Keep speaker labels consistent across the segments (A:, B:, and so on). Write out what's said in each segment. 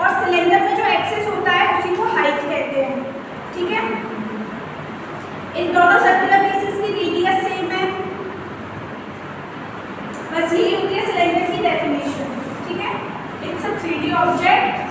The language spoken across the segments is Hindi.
A: और सिलेंडर में जो एक्सेस होता है, उसी को हाइट कहते हैं। ठीक है? इन दोनों सर्कुलर बेसिस की रेडियस सेम है। बस यही होती है सिलेंडर की डेफिनेशन ठीक है? इट्स अ थ्री ऑब्जेक्ट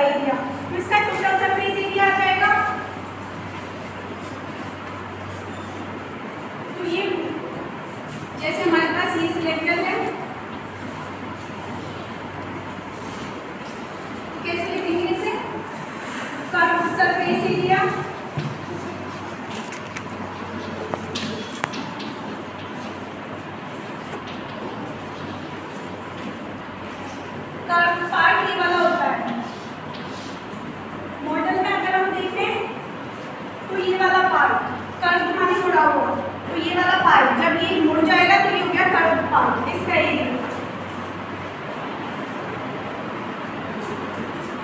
A: बताइए दिया तो इसका टोटल सब इजीली आ जाएगा। तो ये जैसे हमारे पास ये सिलेंडर है। कैसे लिखेंगे इसे? कर्व सरफेस एरिया ये वाला पार्ट जब ये मुड़ जाएगा तो ये हो गया कर्व पार्ट इसका ये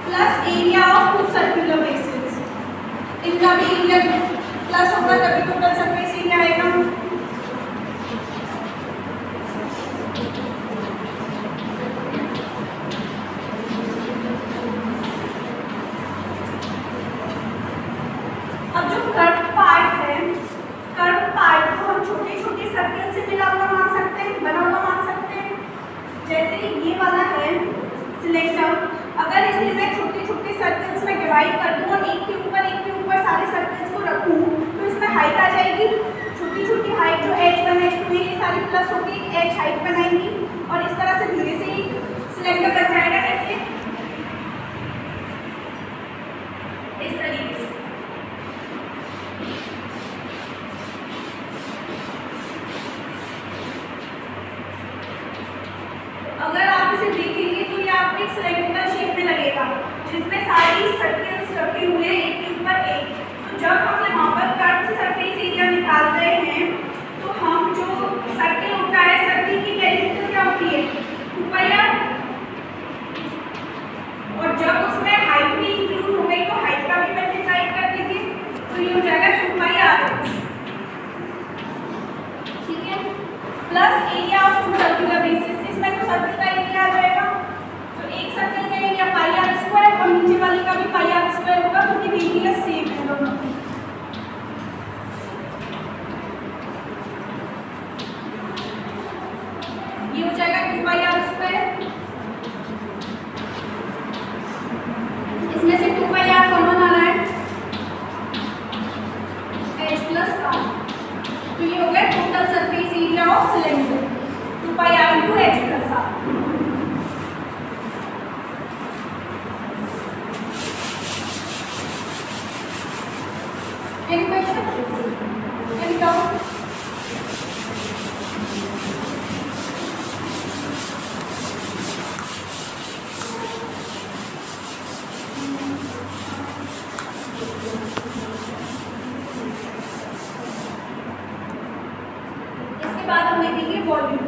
A: plus area of two circular bases इनका भी एरिया प्लस होगा तभी टोटल सरफेस एरिया आएगा। सिलेंडर अगर इसे मैं छोटे छोटे सर्कल्स में डिवाइड कर दूँ और एक के ऊपर, एक के ऊपर सारे सर्कल्स को रखूँ तो इसमें हाइट आ जाएगी। छोटी छोटी हाइट जो एच वन एच टू ये सारी प्लस होगी एच हाइट बनाएँगी। और इस तरह से धीरे से ही सिलेंडर बन जाएगा कैसे इस तरीके से अगर आप इसे देखेंगे तो ये आपको एक सिलेंडर शेप में लगेगा, जिसमें सारी सर्कल्स रखे हुए हैं, एक के ऊपर एक। तो जब हम यहाँ पर कर्व सरफेस एरिया निकाल रहे हैं तो हम जो सर्किल होता है सर्किल की कैलकुलेटर क्या होती है? ऊपर या? और जब उसमें हाइट भी इंक्लूड हो गई तो हाइट का भी मल्टीप्लाई कर देंगे तो ये हो जाएगा टू पाई आर ठीक है? Plus area of two circular bases इसमें तो सर्कल का एरिया आ जाएगा तो एक सर्कल का एरिया पाई आर स्क्वायर और नीचे वाले का भी पाई आर स्क्वायर होगा क्योंकि रेडियस सेम है दोनों की ये हो जाएगा टू पाई आर स्क्वायर इसमें से टू पाई आर कॉमन आ रहा है एच प्लस आर तो ये हो गया total surface area of cylinder two pi r into h plus r Any question? Any doubt? इसके बाद हम देखेंगे वॉल्यूम